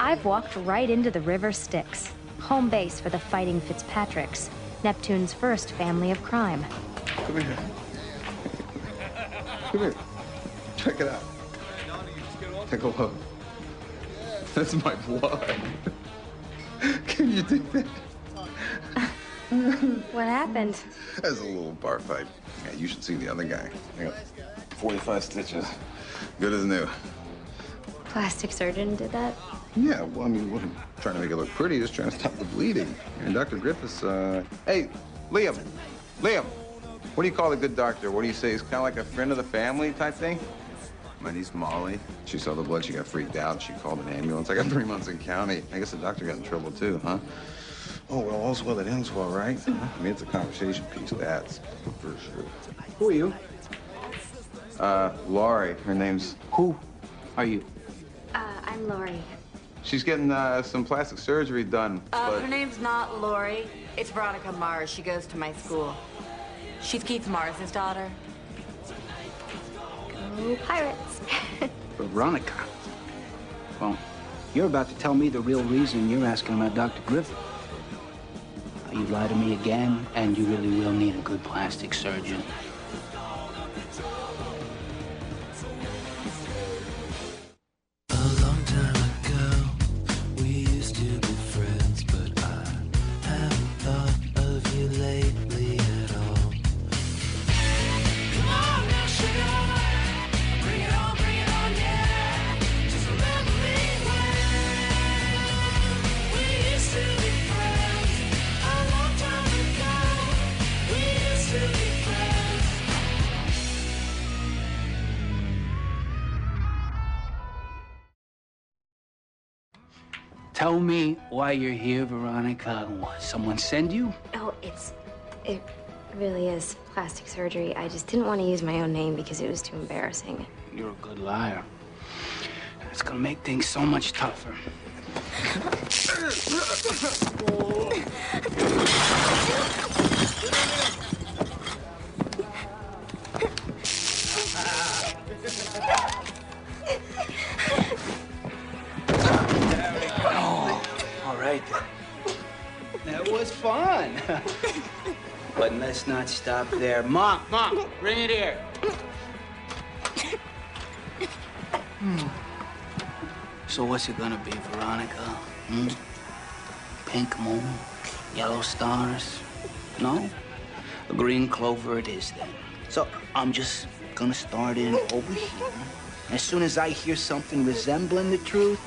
I've walked right into the River Stix, home base for the Fighting Fitzpatricks, Neptune's first family of crime. Come here. Come here. Check it out. Take a look. That's my blood. Can you do that? What happened? That's a little bar fight. Yeah, you should see the other guy. I got 45 stitches. Good as new. Plastic surgeon did that? Yeah, well, I mean, wasn't trying to make it look pretty, just trying to stop the bleeding. And Dr. Griffiths, uh, hey, Liam, Liam, what do you call a good doctor? What do you say? He's kind of like a friend of the family type thing? My niece Molly, she saw the blood, she got freaked out, she called an ambulance. I got three months in county. I guess the doctor got in trouble too, huh? Oh, well, all's well that ends well, right? I mean, it's a conversation piece, that's for sure. Who are you? Uh, Laurie, her name's, Who are you? Uh, I'm Lori. she's getting, uh, some plastic surgery done, Uh, but... her name's not Lori. It's Veronica Mars. She goes to my school. She's Keith Mars' daughter. Go Pirates. Veronica. Well, you're about to tell me the real reason you're asking about Dr. Griffith. You lie to me again, and you really will need a good plastic surgeon. Tell me why you're here, Veronica. Someone send you? Oh, it's. It really is plastic surgery. I just didn't want to use my own name because it was too embarrassing. You're a good liar. It's gonna make things so much tougher. Oh, That was fun. but let's not stop there. Mom, Mom, bring it here. So what's it gonna be, Veronica? Hmm? Pink moon, yellow stars? No? A green clover it is then. So I'm just gonna start in over here. As soon as I hear something resembling the truth,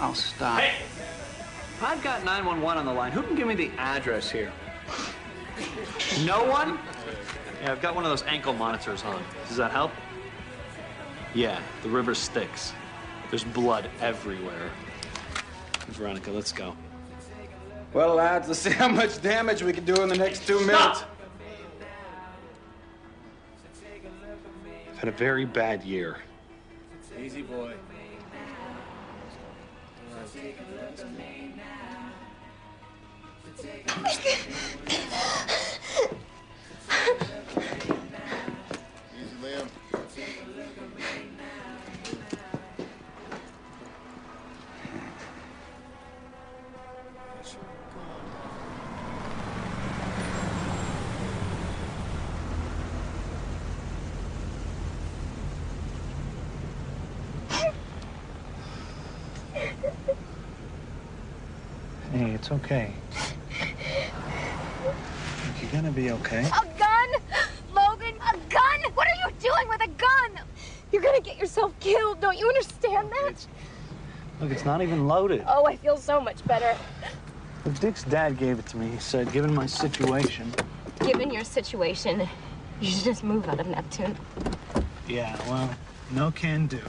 I'll stop. Hey! I've got 911 on the line. Who can give me the address here? No one? Yeah, I've got one of those ankle monitors on. Does that help? Yeah, the river Stix. There's blood everywhere. Veronica, let's go. Well, lads, let's see how much damage we can do in the next two minutes. I've had a very bad year. Easy boy. Easy, Liam. Hey, it's okay. You're gonna be okay. A gun? Logan, a gun? What are you doing with a gun? You're gonna get yourself killed. Don't you understand that? Look, it's not even loaded. Oh, I feel so much better. Look, Dick's dad gave it to me. He said, given my situation. Given your situation, you should just move out of Neptune. Yeah, well, no can do.